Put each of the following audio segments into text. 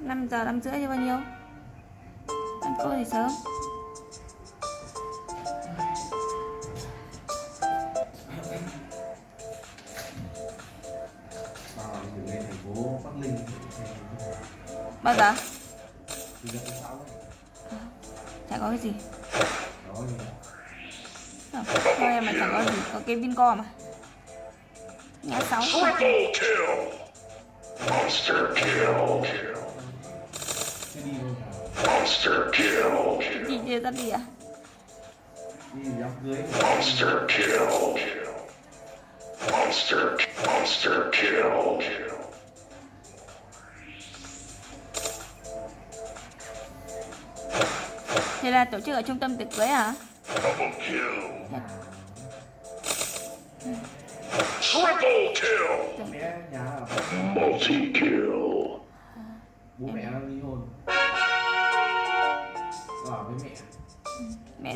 5 giờ 5 rưỡi cho bao nhiêu? Ăn cơm thì sớm. Bao giờ? Chả có cái gì. Ờ, thôi em mà chẳng có gì, có cái vinco mà. Ngã sáu. Triple kill! Monster kill! Monster kill! tắt đi à đi đám cưới Monster kill! Monster, monster kill! thế là tổ chức ở trung tâm tiệc cưới hả Double kill! Triple kill! ở Multi kill!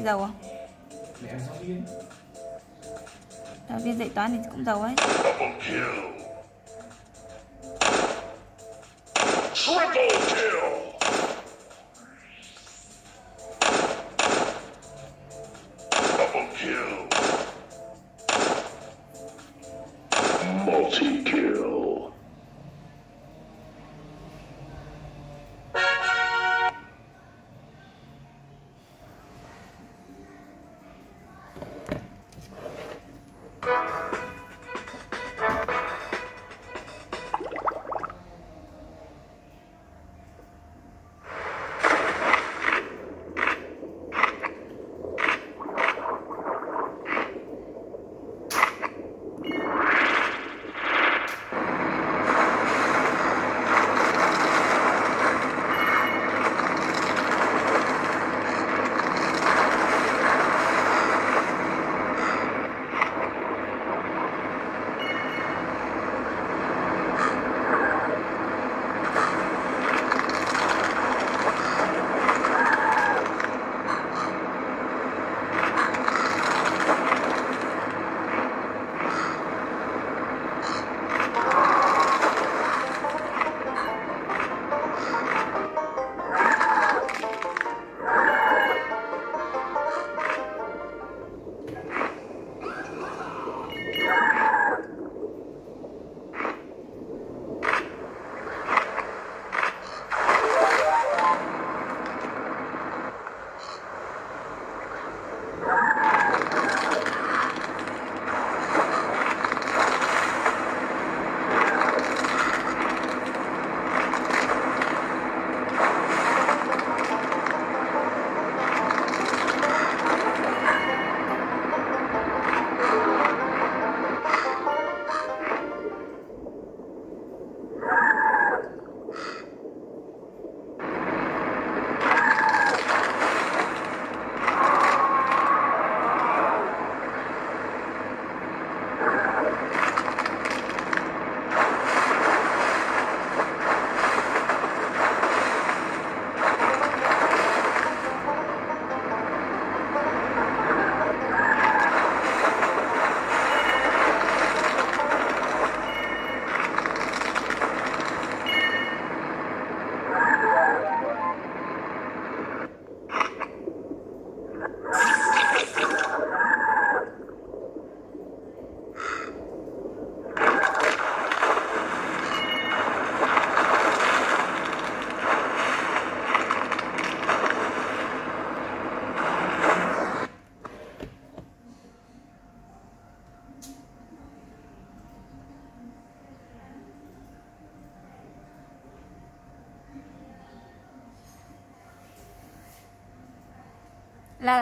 Mẹ giàu không? giáo viên dạy toán thì cũng giàu ấy Triple kill!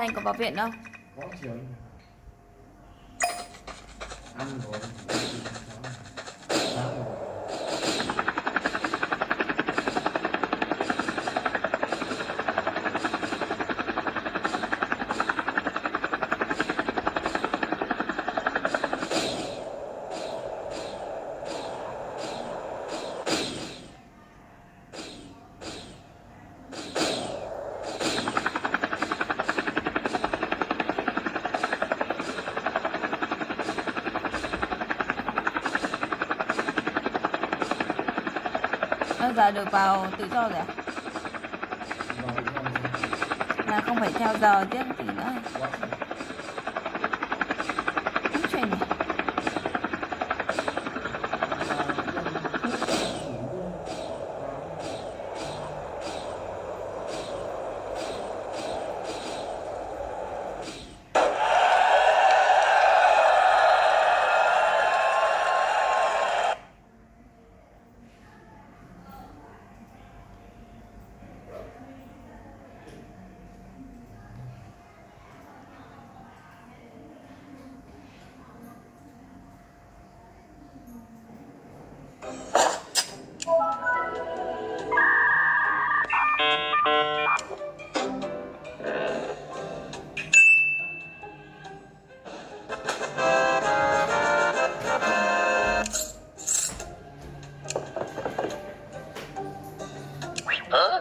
Lan anh có vào viện không? Có chiều ăn rồi. được vào tự do rồi à? Là không phải theo giờ chứ gì nữa. Huh?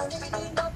Oh,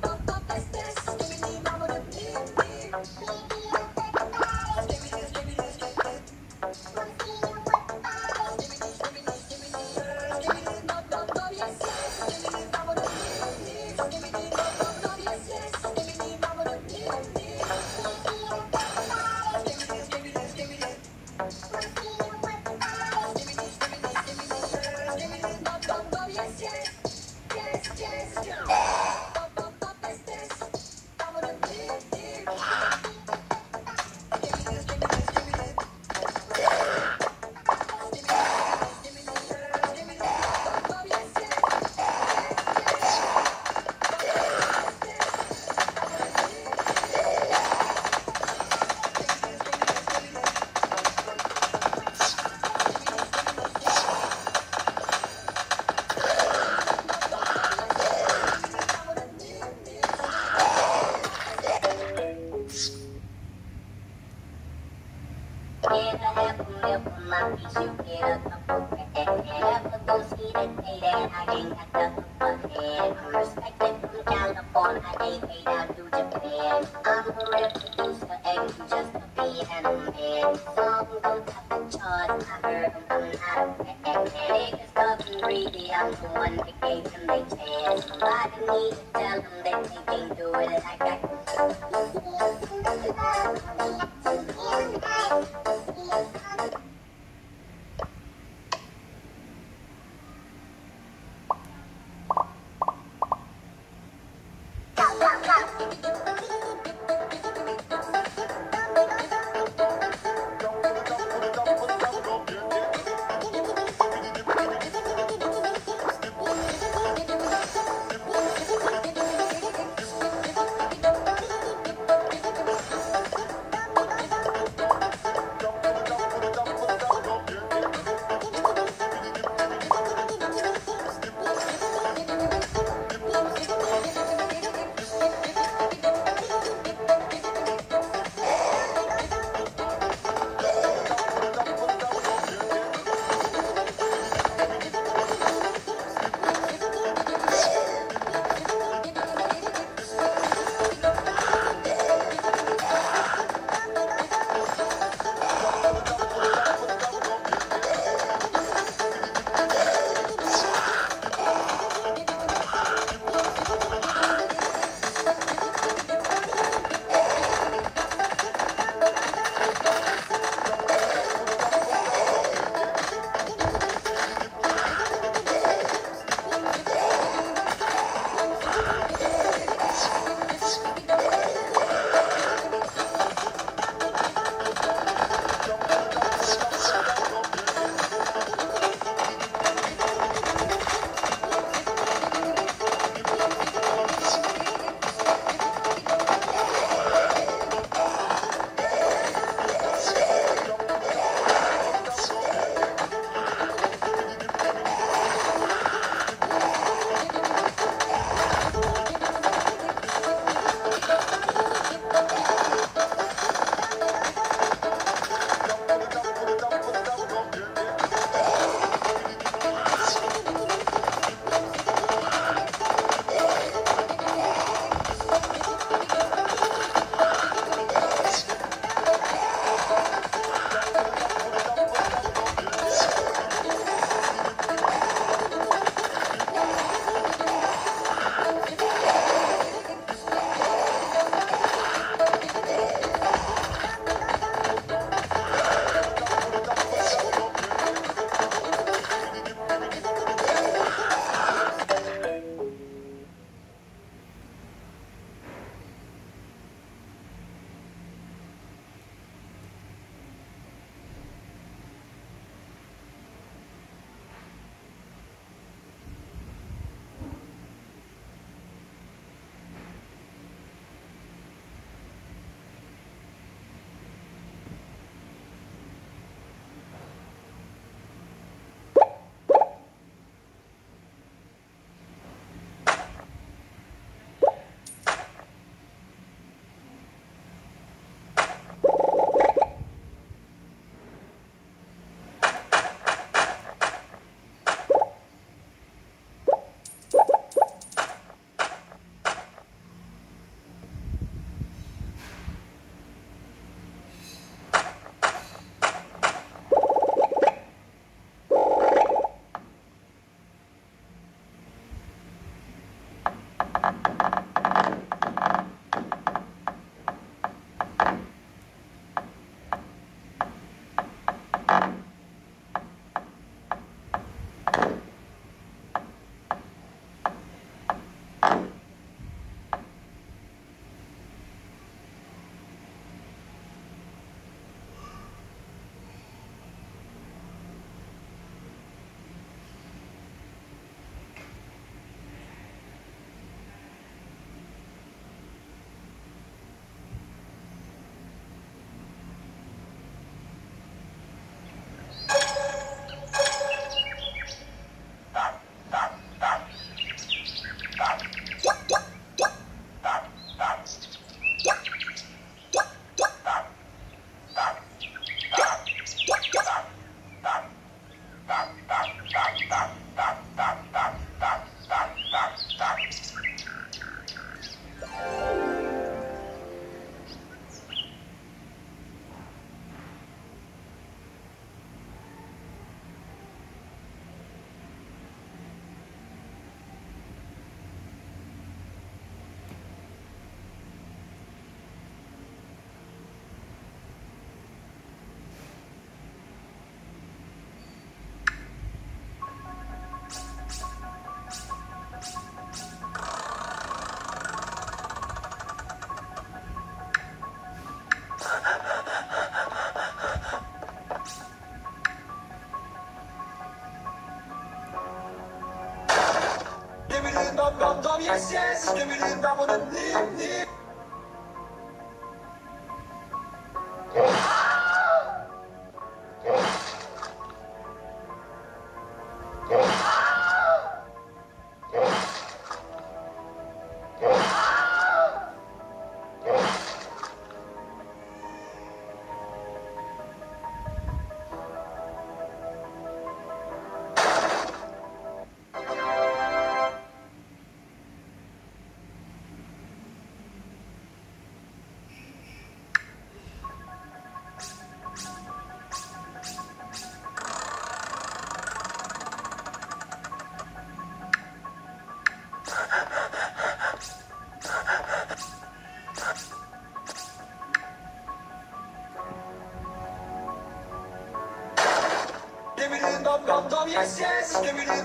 Dans dans bien sieste, je me livre dans mon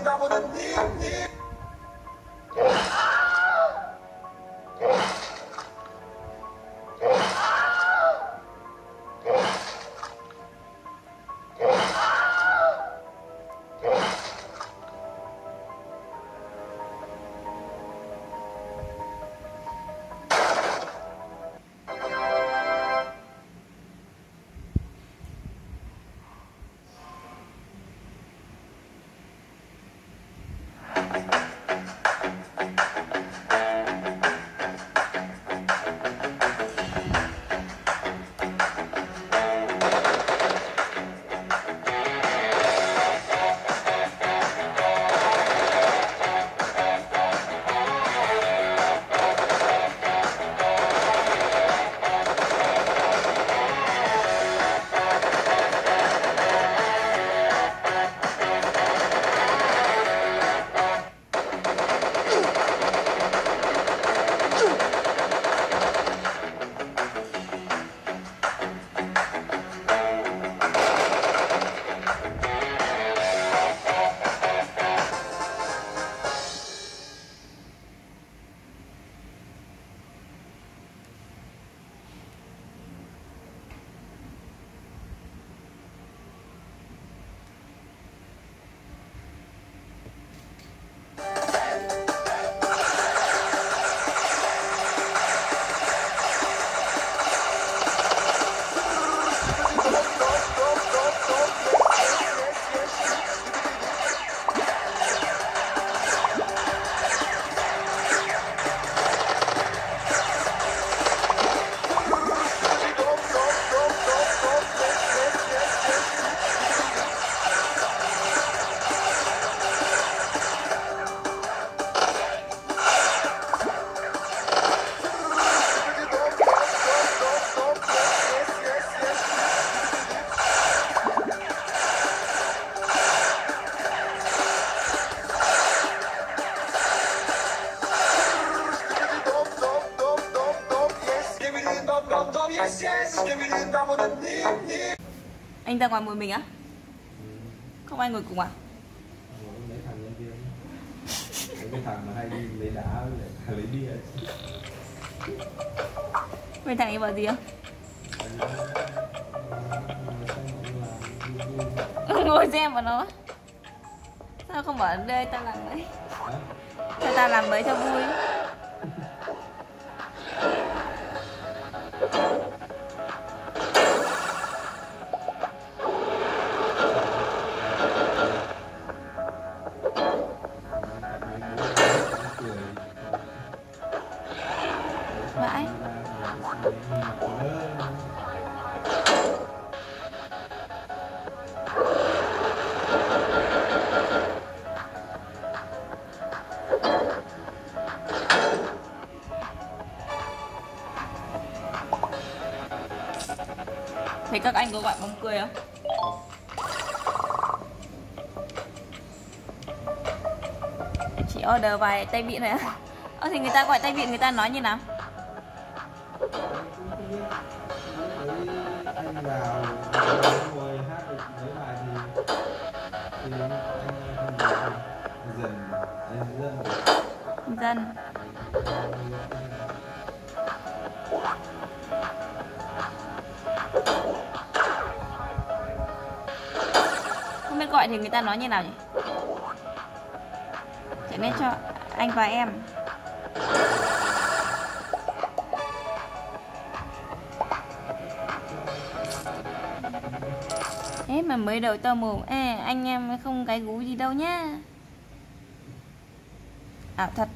that would have been. Anh ra ngoài một mình á? Không ai ngồi cùng à? Mấy thằng nhân viên. Mấy thằng mà hay đi lấy đá với lại lấy bia. Mấy thằng ấy bảo gì không ngồi xem vào nó. Sao không bảo đây tao làm đấy cho tao làm mấy cho vui thấy gọi bóng cười không? Chị order vài tay vịn này. Á Ờ thì người ta gọi tay vịn, người ta nói như nào? Ta nói như nào nhỉ? Chẳng nên cho anh và em. Thế mà mới đầu tao mồm. À, anh em không cái gú gì đâu nhá. Ảo thật.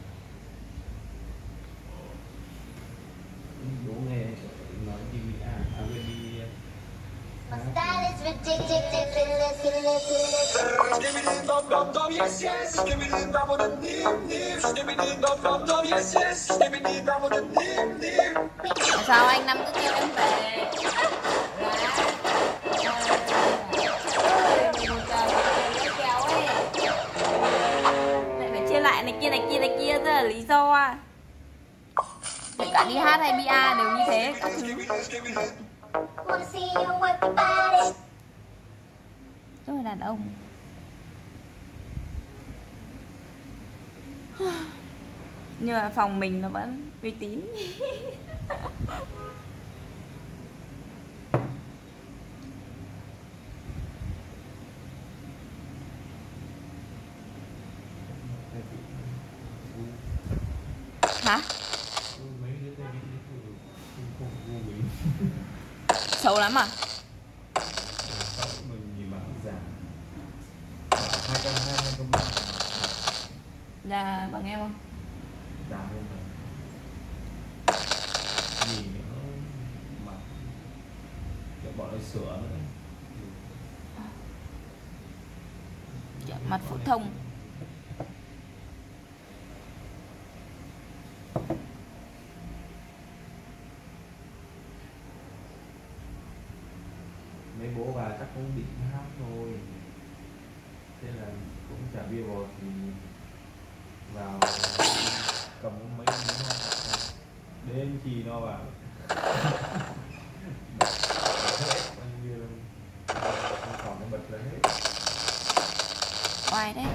Tại sao anh năm cứ kêu em về? Lại phải chia lại này kia này kia này kia rất là lý do à. Kể cả đi hát hay bia đều như thế, các thứ. Tôi là đàn ông. Nhưng mà phòng mình nó vẫn uy tín Hả? mấy đứa tay Mỹ không không không vô mình Xấu lắm à? sau mình nhìn bạn già hai trăm hai hai trăm ba Là bằng em không? già hơn rồi nhìn nó mặt kiểu bọn nó sửa nữa Kiểu mặt phổ thông mấy bố bà chắc cũng định hát thôi thế là cũng chả bia bò thì vào cầm mấy miếng hát thôi. đến khi nó vào hết bao nhiêu không còn nó bật lên hết Oai đấy.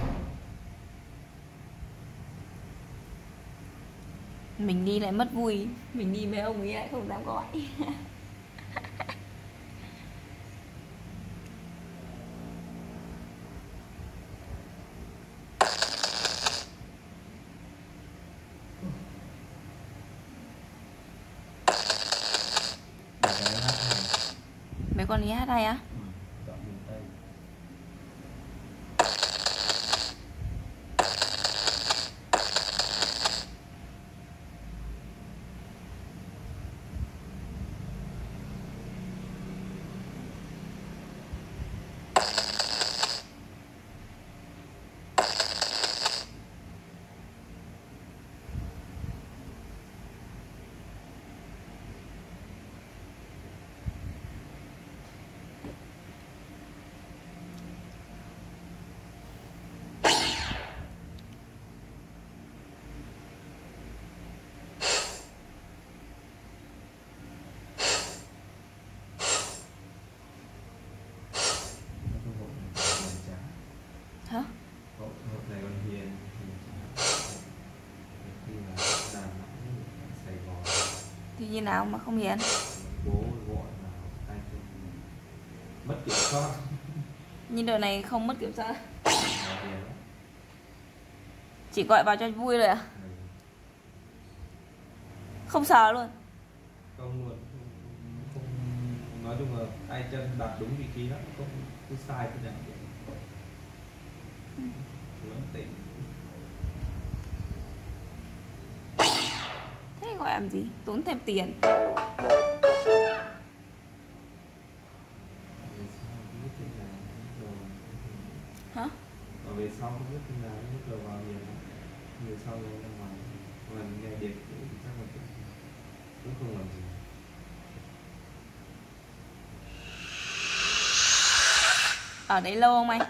Mình đi lại mất vui. Mình đi mấy ông ấy lại không dám gọi để cái hát này Mấy con ý hát hay á? ừ, chọn miền tây Nó không hộ này còn chán. Hả? Hộ, hộ này còn hiền thì chán. khi là Đà Nẵng Sài Gòn Thì như nào mà không hiền? Bố gọi là chân mất kiểm soát. Như đợt này không mất kiểm soát. Chỉ gọi vào cho vui rồi à? Ừ. Không sờ luôn? Không luôn. Không, không, nói chung là tay chân đặt đúng vị trí lắm không cứ sai cái nào vẫn tỉnh Thế gọi làm gì? Tốn thêm tiền Hả? và về sau không biết thế nào lúc đầu vào lắm về sau rồi ra ngoài mà nghe thì chắc là cũng không làm gì Ở đấy lâu không anh?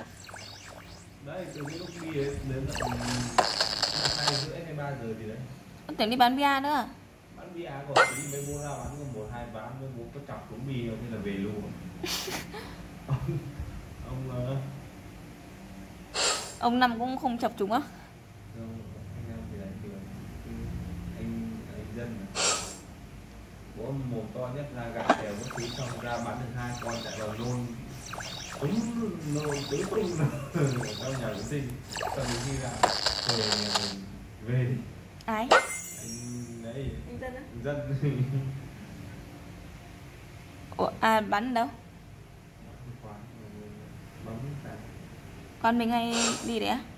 đấy từ lúc đi đến tận hai rưỡi hay ba giờ thì đấy tưởng đi bán bia nữa bia còn tí mấy bố ra bán có một hai bán mấy bố có chọc cũng bia thế là về luôn. Ông ông ờ, Ông Năm cũng không chọc chúng á? Bố mồm to nhất ra gà kèo các thứ xong ra bán được hai con chạy vào nôn đúng nôn tứ tung trong nhà vệ sinh. Xong đến khi mình dân. Ủa, à bắn đâu? Con mình hay đi đấy á? à?